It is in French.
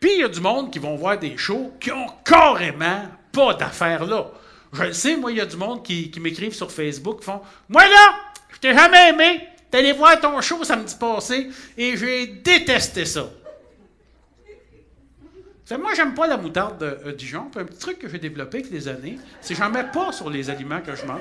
Puis il y a du monde qui vont voir des shows qui ont carrément pas d'affaires là. Je le sais, moi, il y a du monde qui, qui m'écrivent sur Facebook, qui font Moi là, je t'ai jamais aimé, t'es allé voir ton show samedi passé et j'ai détesté ça. Moi, j'aime pas la moutarde de euh, Dijon. Un petit truc que j'ai développé avec les années, c'est que j'en mets pas sur les aliments que je mange.